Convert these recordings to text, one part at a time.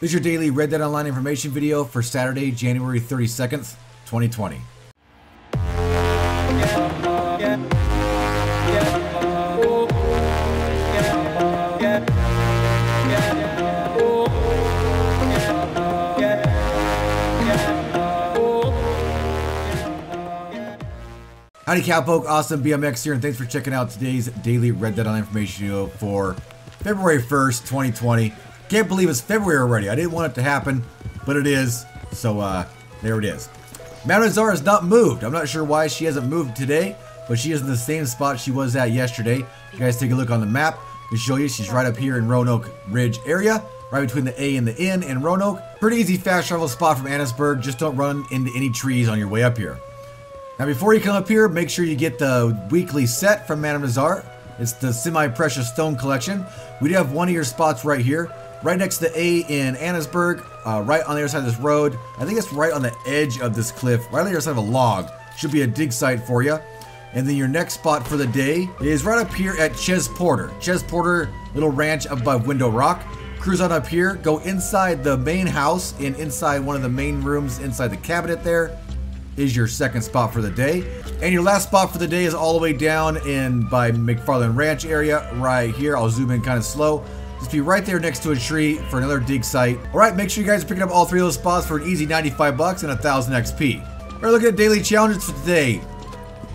This is your daily Red Dead Online information video for Saturday, January 32nd, 2020. Howdy Cowpoke, Austin BMX here, and thanks for checking out today's daily Red Dead Online information video for February 1st, 2020. Can't believe it's February already. I didn't want it to happen, but it is. So, uh, there it is. Madame Nazar has not moved. I'm not sure why she hasn't moved today, but she is in the same spot she was at yesterday. You guys take a look on the map. To show you, she's right up here in Roanoke Ridge area, right between the A and the N in Roanoke. Pretty easy fast travel spot from Annesburg. Just don't run into any trees on your way up here. Now before you come up here, make sure you get the weekly set from Madame Nazar. It's the semi-precious stone collection. We do have one of your spots right here, right next to the A in Annesburg, uh, right on the other side of this road. I think it's right on the edge of this cliff, right on the other side of a log. Should be a dig site for you. And then your next spot for the day is right up here at Chez Porter. Chez Porter, little ranch above Window Rock. Cruise on up here, go inside the main house and inside one of the main rooms inside the cabinet there is your second spot for the day. And your last spot for the day is all the way down in by MacFarlane Ranch area right here. I'll zoom in kind of slow. Just be right there next to a tree for another dig site. All right, make sure you guys are picking up all three of those spots for an easy 95 bucks and a 1,000 XP. We're looking at daily challenges for today.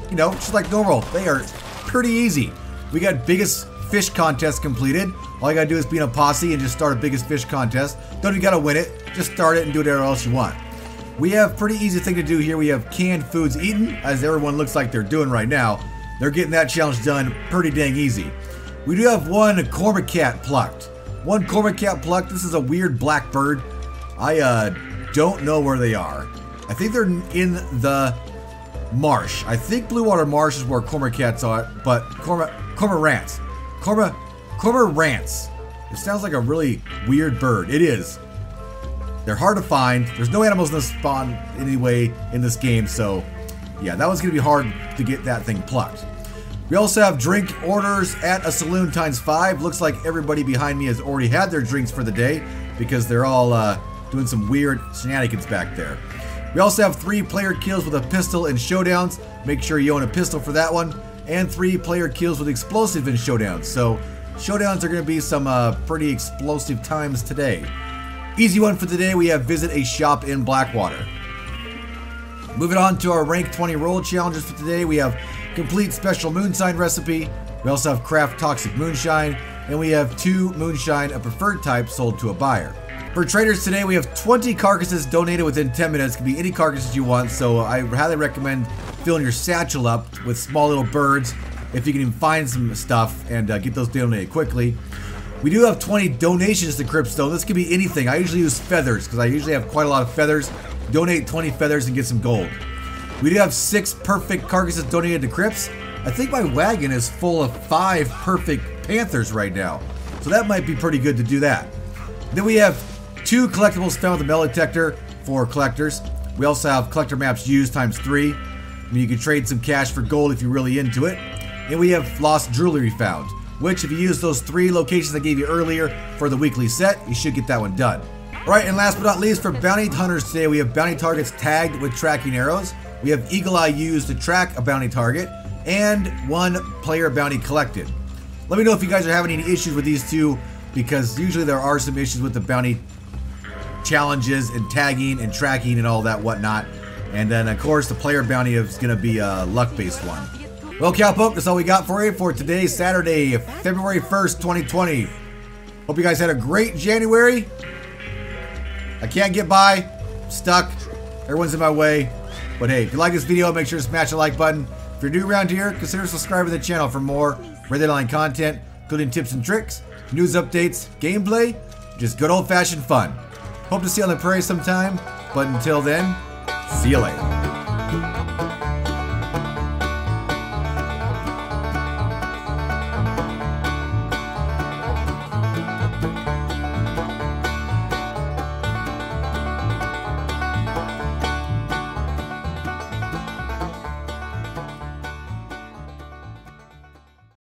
You know, just like normal, they are pretty easy. We got biggest fish contest completed. All you gotta do is be in a posse and just start a biggest fish contest. Don't even gotta win it. Just start it and do whatever else you want. We have pretty easy thing to do here. We have canned foods eaten, as everyone looks like they're doing right now. They're getting that challenge done pretty dang easy. We do have one cormorant cat plucked. One cormorant cat plucked. This is a weird black bird. I uh, don't know where they are. I think they're in the marsh. I think Blue Water Marsh is where cormorant cats are, but cormorant, cormorants. Cormorant, cormorants. It sounds like a really weird bird. It is. They're hard to find. There's no animals in the spawn anyway in this game, so yeah, that was going to be hard to get that thing plucked. We also have drink orders at a saloon times five. Looks like everybody behind me has already had their drinks for the day because they're all uh, doing some weird shenanigans back there. We also have three player kills with a pistol in showdowns. Make sure you own a pistol for that one. And three player kills with explosive in showdowns. So showdowns are going to be some uh, pretty explosive times today. Easy one for today, we have visit a shop in Blackwater. Moving on to our rank 20 role challenges for today, we have complete special moonshine recipe. We also have craft toxic moonshine, and we have two moonshine of preferred type sold to a buyer. For traders today, we have 20 carcasses donated within 10 minutes. Can be any carcasses you want, so I highly recommend filling your satchel up with small little birds if you can even find some stuff and uh, get those donated quickly. We do have 20 donations to Cryptstone. This could be anything. I usually use feathers because I usually have quite a lot of feathers. Donate 20 feathers and get some gold. We do have six perfect carcasses donated to Cripps. I think my wagon is full of five perfect Panthers right now. So that might be pretty good to do that. Then we have two collectibles found with the metal detector for collectors. We also have collector maps used times three. I mean, you can trade some cash for gold if you're really into it. And we have lost jewelry found which if you use those three locations I gave you earlier for the weekly set, you should get that one done. Alright, and last but not least, for bounty hunters today, we have bounty targets tagged with tracking arrows. We have Eagle Eye used to track a bounty target, and one player bounty collected. Let me know if you guys are having any issues with these two, because usually there are some issues with the bounty challenges and tagging and tracking and all that whatnot. And then, of course, the player bounty is going to be a luck-based one. Well, Cowpoke, that's all we got for you for today, Saturday, February 1st, 2020. Hope you guys had a great January. I can't get by. Stuck. Everyone's in my way. But hey, if you like this video, make sure to smash the like button. If you're new around here, consider subscribing to the channel for more Red Dead Online content, including tips and tricks, news updates, gameplay, just good old-fashioned fun. Hope to see you on the prairie sometime, but until then, see you later.